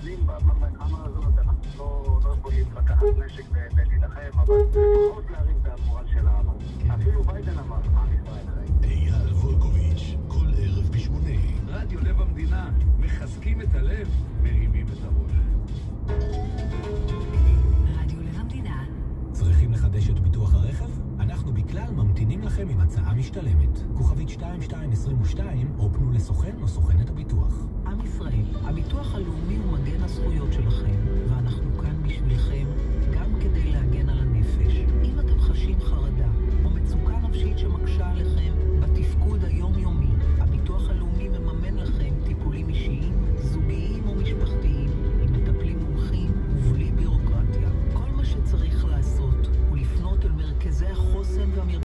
פועלים במלחמה הזאת, אנחנו לא, לא יכולים לקחת נשק ולהילחם, אבל לפחות להרים את המורל של העם. אפילו ביידן אמר, עם ישראל חי. אייל וולקוביץ', כל ערב בשמונה. רדיו לב המדינה, מחזקים את הלב, מרימים את הראש. רדיו לב המדינה. צריכים לחדש את ביטוח הרכב? אנחנו בכלל ממתינים לכם עם הצעה משתלמת. כוכבית 2222 או פנו לסוכן או סוכנת dormir